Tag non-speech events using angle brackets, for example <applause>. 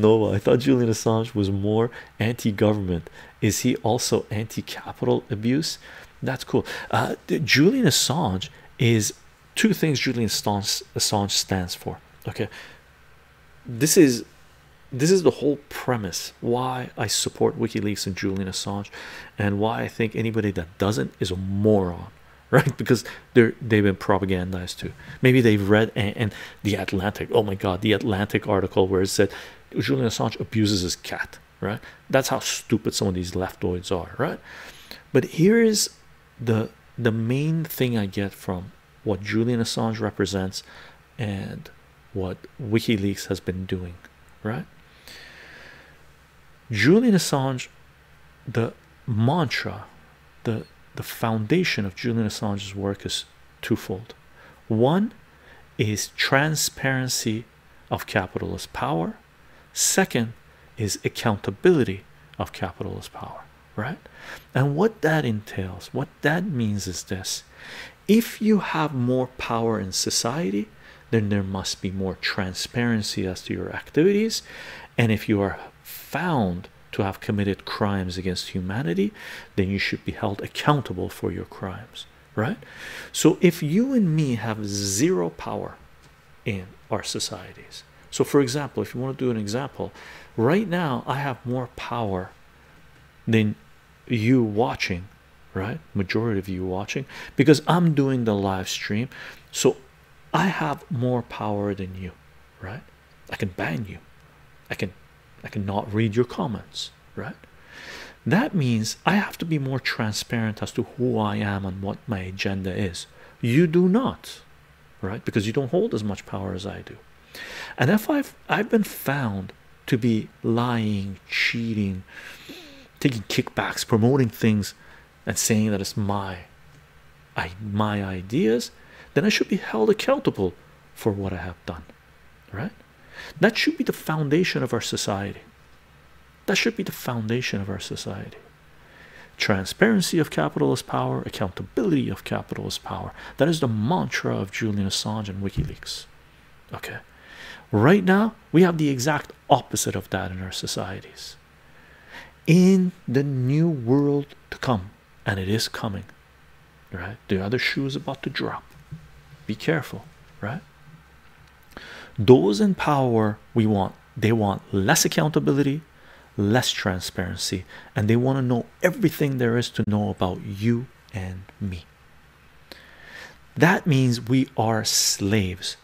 No, I thought Julian Assange was more anti-government. Is he also anti-capital abuse? That's cool. Uh, Julian Assange is two things. Julian Assange stands for. Okay, this is this is the whole premise why I support WikiLeaks and Julian Assange, and why I think anybody that doesn't is a moron, <laughs> right? Because they're they've been propagandized too. Maybe they've read and, the Atlantic. Oh my God, the Atlantic article where it said Julian Assange abuses his cat, right? That's how stupid some of these leftoids are, right? But here is the the main thing I get from what Julian Assange represents and what WikiLeaks has been doing, right? Julian Assange, the mantra, the the foundation of Julian Assange's work is twofold. One is transparency of capitalist power. Second is accountability of capitalist power, right? And what that entails, what that means is this if you have more power in society, then there must be more transparency as to your activities, and if you are found to have committed crimes against humanity, then you should be held accountable for your crimes, right? So, if you and me have zero power in our societies, so for example, if you want to do an example, right now I have more power than you watching, right? Majority of you watching because I'm doing the live stream, so I have more power than you, right? I can ban you, I can I cannot read your comments, right? That means I have to be more transparent as to who I am and what my agenda is. You do not, right? Because you don't hold as much power as I do. And if I've I've been found to be lying, cheating, taking kickbacks, promoting things, and saying that it's my I my ideas, then I should be held accountable for what I have done, right? That should be the foundation of our society. That should be the foundation of our society. Transparency of capitalist power, accountability of capitalist power. That is the mantra of Julian Assange and WikiLeaks. Okay, right now we have the exact opposite of that in our societies. In the new world to come, and it is coming, right? The other shoe is about to drop. Be careful, right? those in power we want they want less accountability less transparency and they want to know everything there is to know about you and me that means we are slaves